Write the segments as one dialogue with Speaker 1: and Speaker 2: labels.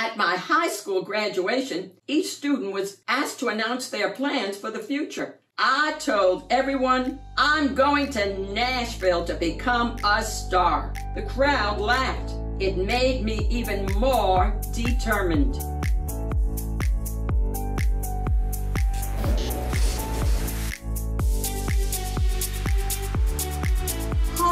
Speaker 1: At my high school graduation, each student was asked to announce their plans for the future. I told everyone I'm going to Nashville to become a star. The crowd laughed. It made me even more determined.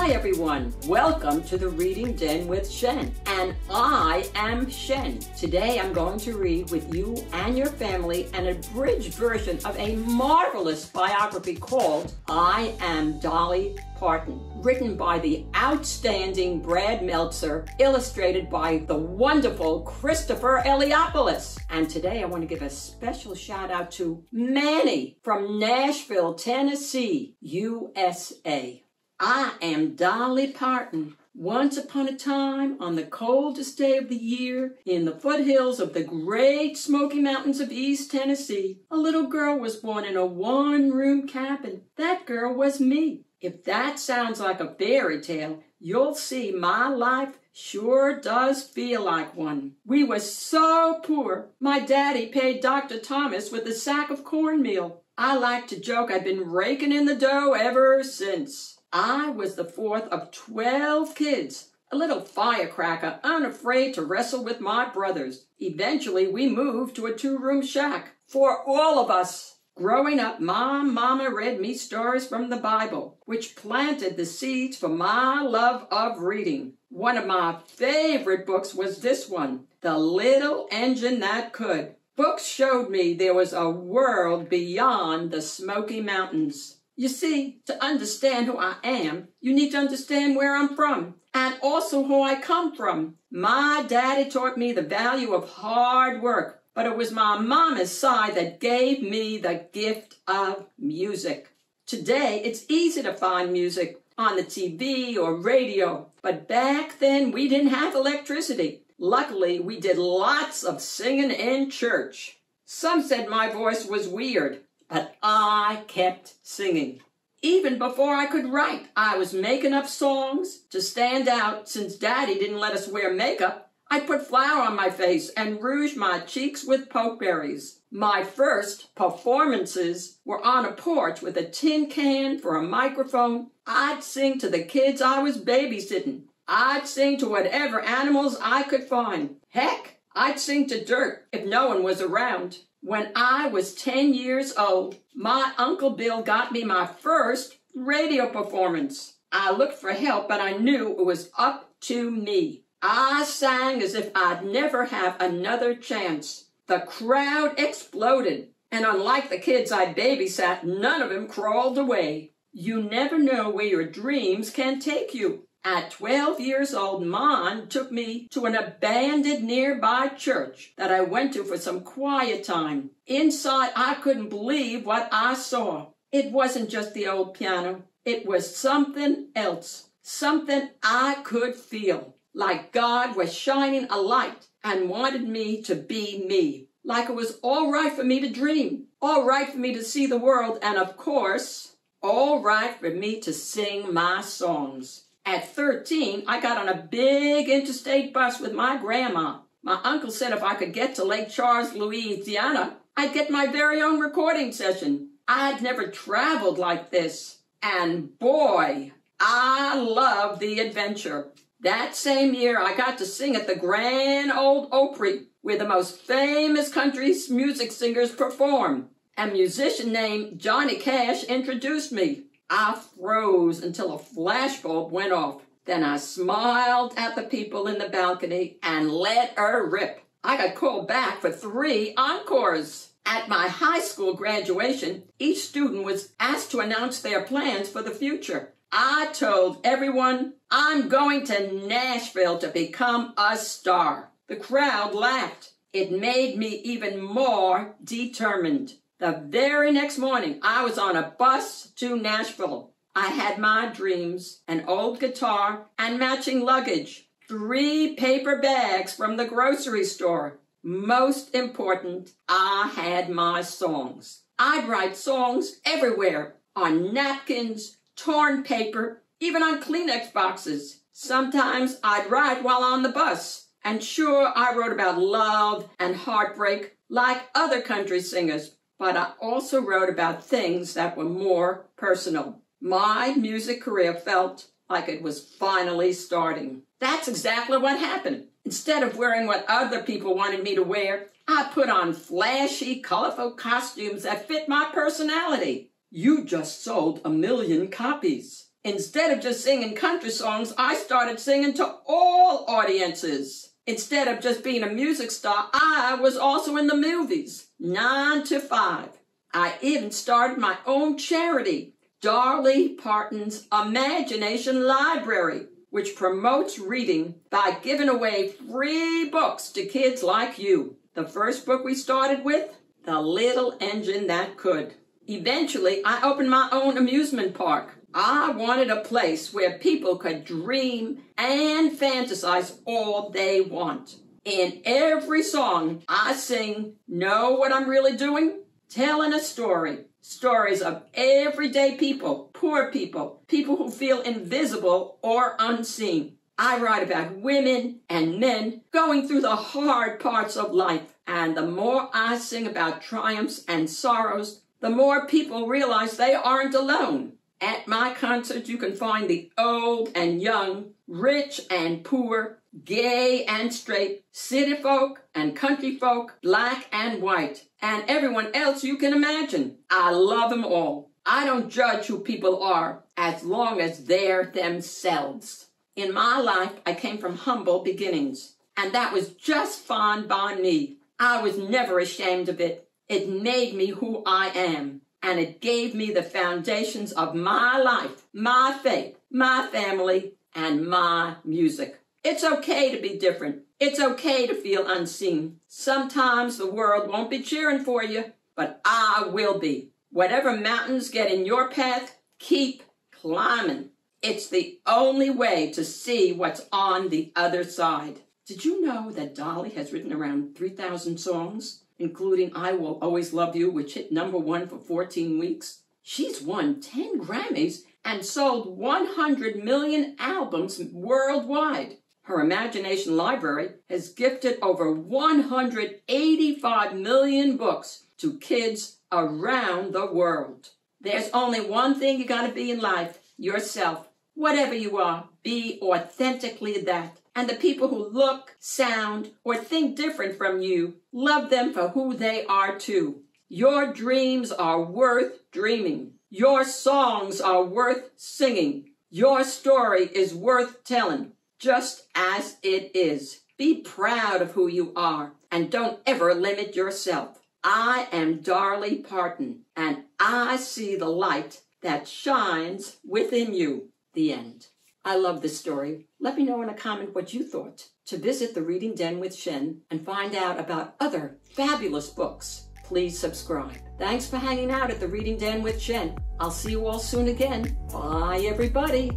Speaker 1: Hi everyone, welcome to the Reading Den with Shen, and I am Shen. Today I'm going to read with you and your family an abridged version of a marvelous biography called I Am Dolly Parton, written by the outstanding Brad Meltzer, illustrated by the wonderful Christopher Eliopoulos. And today I want to give a special shout out to Manny from Nashville, Tennessee, USA. I am Dolly Parton. Once upon a time, on the coldest day of the year, in the foothills of the great Smoky Mountains of East Tennessee, a little girl was born in a one room cabin. That girl was me. If that sounds like a fairy tale, you'll see my life sure does feel like one. We were so poor, my daddy paid Dr. Thomas with a sack of cornmeal. I like to joke I've been raking in the dough ever since. I was the fourth of 12 kids, a little firecracker, unafraid to wrestle with my brothers. Eventually, we moved to a two room shack for all of us. Growing up, my mama read me stories from the Bible, which planted the seeds for my love of reading. One of my favorite books was this one, The Little Engine That Could. Books showed me there was a world beyond the Smoky Mountains. You see, to understand who I am, you need to understand where I'm from and also who I come from. My daddy taught me the value of hard work, but it was my mama's side that gave me the gift of music. Today, it's easy to find music on the TV or radio, but back then we didn't have electricity. Luckily, we did lots of singing in church. Some said my voice was weird, but I kept singing. Even before I could write, I was making up songs to stand out since Daddy didn't let us wear makeup. I put flour on my face and rouged my cheeks with pokeberries. My first performances were on a porch with a tin can for a microphone. I'd sing to the kids I was babysitting. I'd sing to whatever animals I could find. Heck, I'd sing to dirt if no one was around. When I was 10 years old, my Uncle Bill got me my first radio performance. I looked for help, but I knew it was up to me. I sang as if I'd never have another chance. The crowd exploded, and unlike the kids I babysat, none of them crawled away. You never know where your dreams can take you. At 12 years old, Mom took me to an abandoned nearby church that I went to for some quiet time. Inside, I couldn't believe what I saw. It wasn't just the old piano. It was something else. Something I could feel. Like God was shining a light and wanted me to be me. Like it was all right for me to dream. All right for me to see the world. And of course, all right for me to sing my songs. At 13, I got on a big interstate bus with my grandma. My uncle said if I could get to Lake Charles, Louisiana, I'd get my very own recording session. I'd never traveled like this. And boy, I love the adventure. That same year, I got to sing at the Grand Ole Opry, where the most famous country music singers perform. A musician named Johnny Cash introduced me. I froze until a flashbulb went off. Then I smiled at the people in the balcony and let her rip. I got called back for three encores. At my high school graduation, each student was asked to announce their plans for the future. I told everyone I'm going to Nashville to become a star. The crowd laughed. It made me even more determined. The very next morning, I was on a bus to Nashville. I had my dreams, an old guitar, and matching luggage, three paper bags from the grocery store. Most important, I had my songs. I'd write songs everywhere on napkins, torn paper, even on Kleenex boxes. Sometimes I'd write while on the bus, And sure, I wrote about love and heartbreak like other country singers, but I also wrote about things that were more personal. My music career felt like it was finally starting. That's exactly what happened. Instead of wearing what other people wanted me to wear, I put on flashy, colorful costumes that fit my personality. You just sold a million copies. Instead of just singing country songs, I started singing to all audiences. Instead of just being a music star, I was also in the movies, nine to five. I even started my own charity, Dolly Parton's Imagination Library, which promotes reading by giving away free books to kids like you. The first book we started with, The Little Engine That Could. Eventually, I opened my own amusement park. I wanted a place where people could dream and fantasize all they want. In every song I sing, know what I'm really doing? Telling a story. Stories of everyday people, poor people, people who feel invisible or unseen. I write about women and men going through the hard parts of life. And the more I sing about triumphs and sorrows, the more people realize they aren't alone. At my concerts, you can find the old and young, rich and poor, gay and straight, city folk and country folk, black and white, and everyone else you can imagine. I love them all. I don't judge who people are as long as they're themselves. In my life, I came from humble beginnings, and that was just fine by me. I was never ashamed of it. It made me who I am and it gave me the foundations of my life, my faith, my family, and my music. It's okay to be different. It's okay to feel unseen. Sometimes the world won't be cheering for you, but I will be. Whatever mountains get in your path, keep climbing. It's the only way to see what's on the other side. Did you know that Dolly has written around 3,000 songs? Including I Will Always Love You, which hit number one for 14 weeks. She's won 10 Grammys and sold 100 million albums worldwide. Her imagination library has gifted over 185 million books to kids around the world. There's only one thing you gotta be in life yourself. Whatever you are, be authentically that and the people who look, sound, or think different from you, love them for who they are too. Your dreams are worth dreaming. Your songs are worth singing. Your story is worth telling, just as it is. Be proud of who you are and don't ever limit yourself. I am Dolly Parton and I see the light that shines within you. The end. I love this story. Let me know in a comment what you thought. To visit the Reading Den with Shen and find out about other fabulous books, please subscribe. Thanks for hanging out at the Reading Den with Shen. I'll see you all soon again. Bye, everybody.